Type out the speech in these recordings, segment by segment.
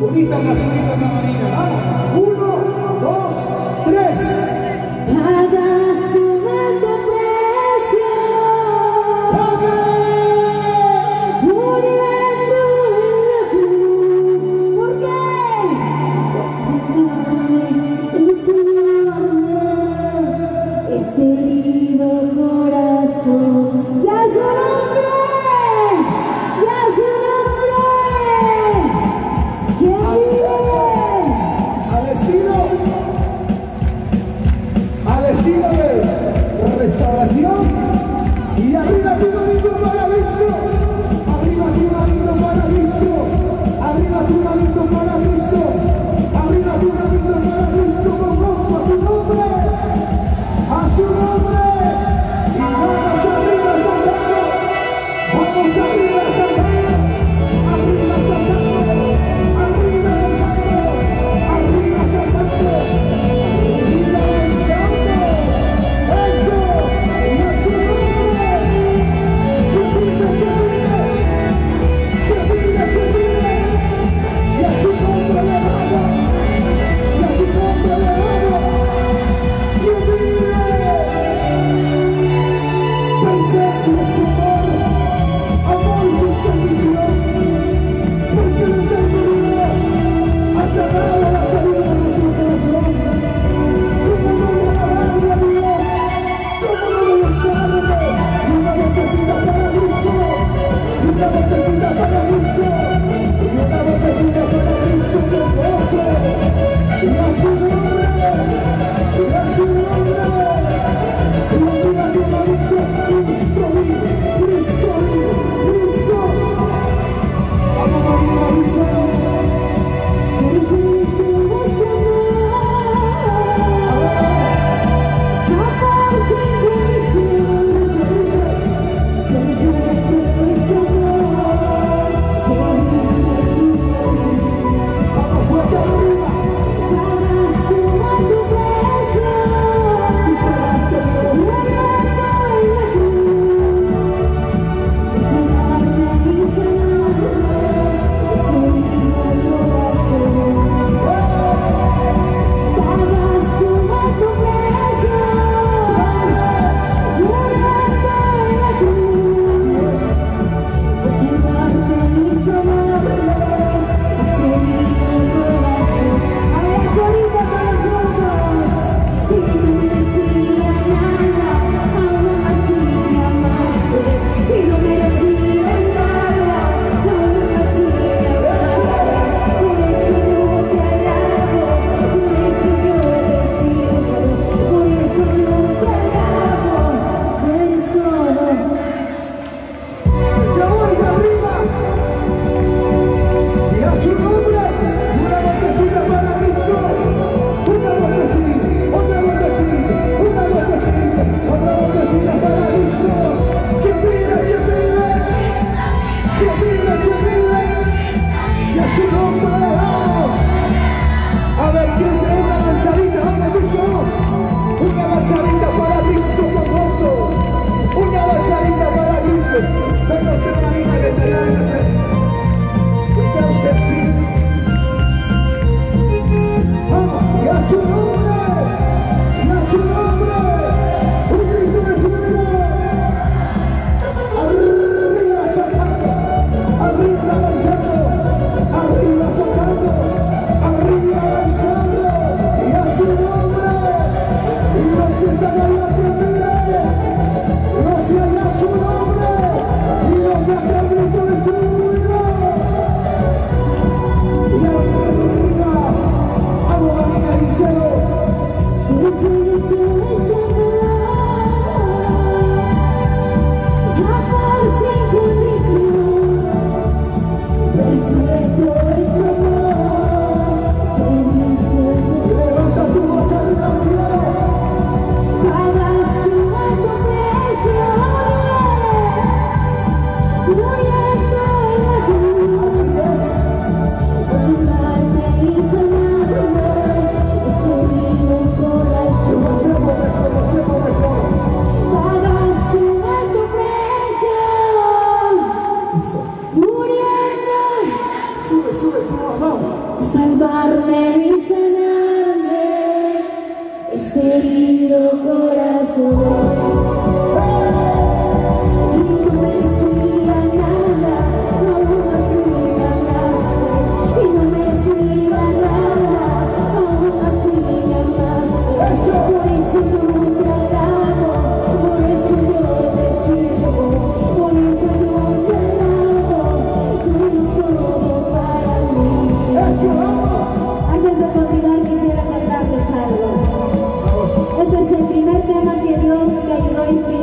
Bonita cancionita Marina. Vamos. Uno, dos, tres. Gracias. querido corazón. Thank you.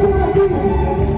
Brasil!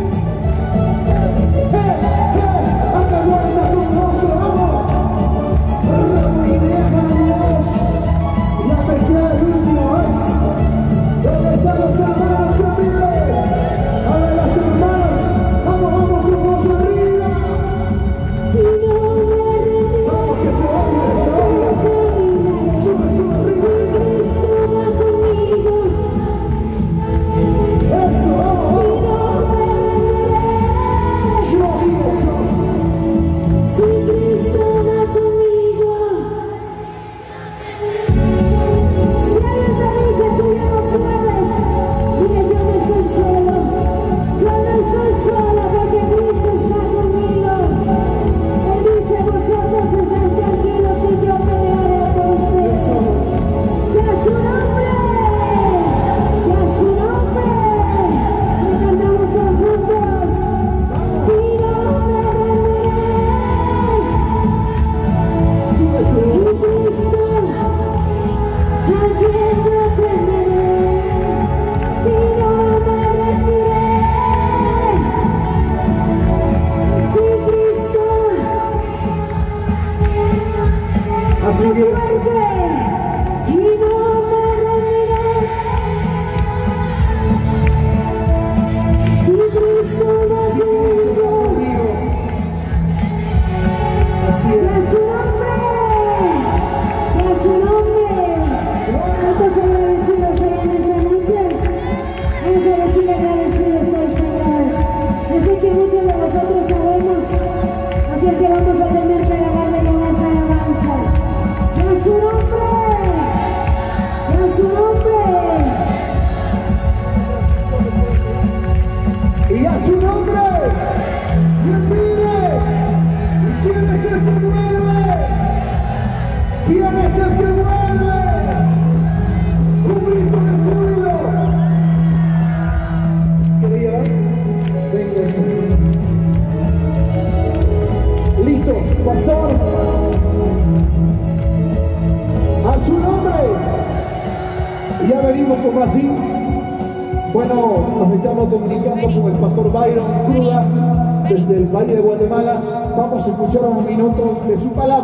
Desde el Valle de Guatemala. Vamos a escuchar unos minutos de su palabra.